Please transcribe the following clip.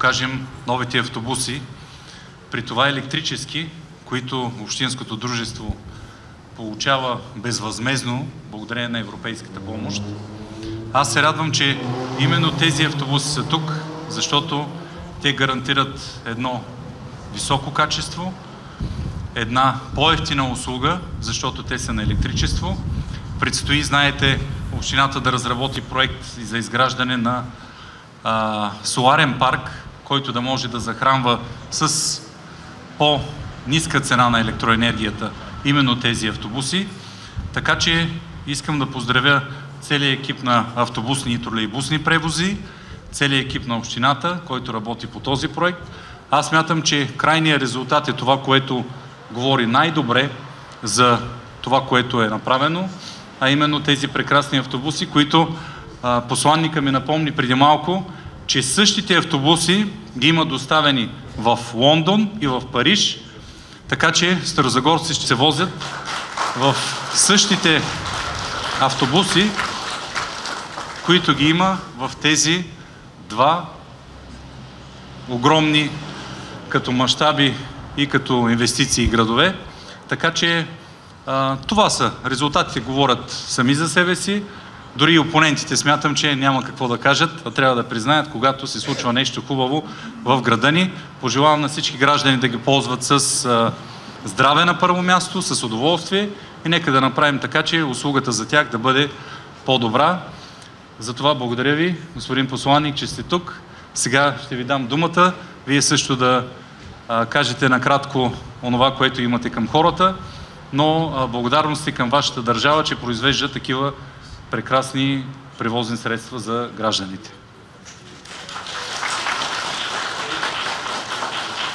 покажем новите автобуси, при това електрически, които Общинското дружество получава безвъзмезно, благодарение на европейската помощ. Аз се радвам, че именно тези автобуси са тук, защото те гарантират едно високо качество, една по-ефтина услуга, защото те са на електричество. Предстои, знаете, общината да разработи проект за изграждане на а, соларен парк, който да може да захранва с по-ниска цена на електроенергията именно тези автобуси. Така че искам да поздравя целият екип на автобусни и тролейбусни превози, целият екип на общината, който работи по този проект. Аз мятам, че крайният резултат е това, което говори най-добре за това, което е направено, а именно тези прекрасни автобуси, които а, посланника ми напомни преди малко, че същите автобуси ги има доставени в Лондон и в Париж, така че старозагорци ще се возят в същите автобуси, които ги има в тези два огромни като мащаби и като инвестиции градове. Така че а, това са. Резултатите говорят сами за себе си. Дори и опонентите смятам, че няма какво да кажат, а трябва да признаят, когато се случва нещо хубаво в града ни. Пожелавам на всички граждани да ги ползват с а, здраве на първо място, с удоволствие и нека да направим така, че услугата за тях да бъде по-добра. Затова благодаря ви, господин посланник, че сте тук. Сега ще ви дам думата. Вие също да а, кажете накратко онова, което имате към хората, но а, благодарности към вашата държава, че произвежда такива прекрасни превозни средства за гражданите.